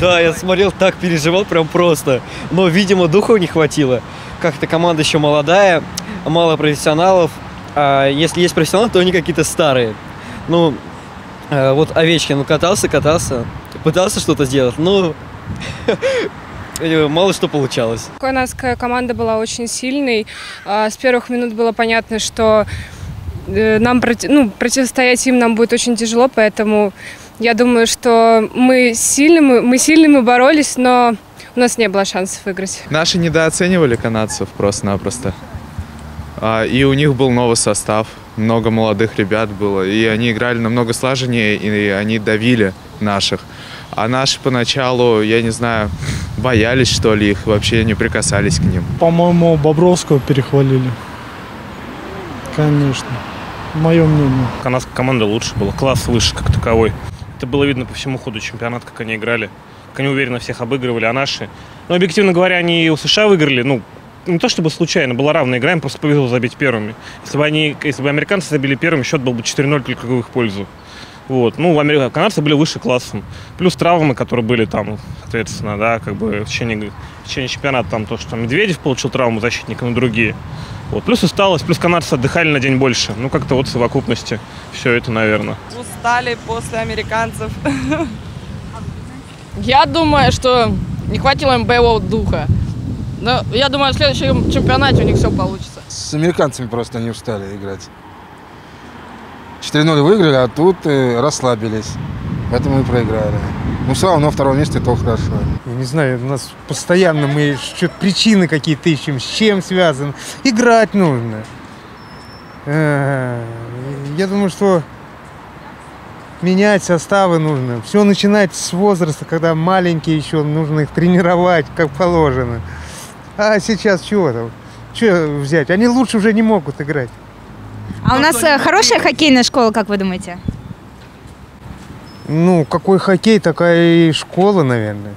Да, я смотрел, так переживал, прям просто. Но, видимо, духу не хватило. Как-то команда еще молодая, мало профессионалов. А если есть профессионалы, то они какие-то старые. Ну, э, вот Овечкин ну, катался, катался, пытался что-то сделать, но мало что получалось. Канадская команда была очень сильной. А, С первых минут было понятно, что э, нам ну, противостоять им нам будет очень тяжело, поэтому я думаю, что мы сильны, мы, мы сильны, мы боролись, но у нас не было шансов выиграть. Наши недооценивали канадцев просто-напросто. А, И у них был новый состав, много молодых ребят было, и они играли намного слаженнее, и они давили наших. А наши поначалу, я не знаю, боялись, что ли, их вообще не прикасались к ним. По-моему, Бобровского перехвалили. Конечно. Мое мнение. Канадская команда лучше была, класс выше как таковой. Это было видно по всему ходу чемпионата, как они играли. Как они уверенно всех обыгрывали, а наши... Ну, объективно говоря, они у США выиграли, ну, не то чтобы случайно, была равная игра, им просто повезло забить первыми. Если бы, они, если бы американцы забили первыми, счет был бы 4-0 только в их пользу. Вот. Ну, амери- канадцы были выше классом. Плюс травмы, которые были там, соответственно, да, как бы в течение, в течение чемпионата, там то, что Медведев получил травму защитника, но другие. Вот. Плюс усталость, плюс канадцы отдыхали на день больше. Ну, как-то вот в совокупности все это, наверное. устали после американцев. Я думаю, что не хватило им боевого духа. Но я думаю, в следующем чемпионате у них все получится. С американцами просто не устали играть. 4-0 выиграли, а тут э, расслабились. Поэтому и проиграли. Ну, все равно второе место это хорошо. Я не знаю, у нас постоянно мы что-то причины какие-то ищем, с чем связано. Играть нужно. Э, Я думаю, что менять составы нужно. Все начинать с возраста, когда маленькие еще, нужно их тренировать, как положено. А сейчас чего там? Что взять? Они лучше уже не могут играть. А у нас э, хорошая хоккейная школа, как вы думаете? Ну, какой хоккей, такая и школа, наверное.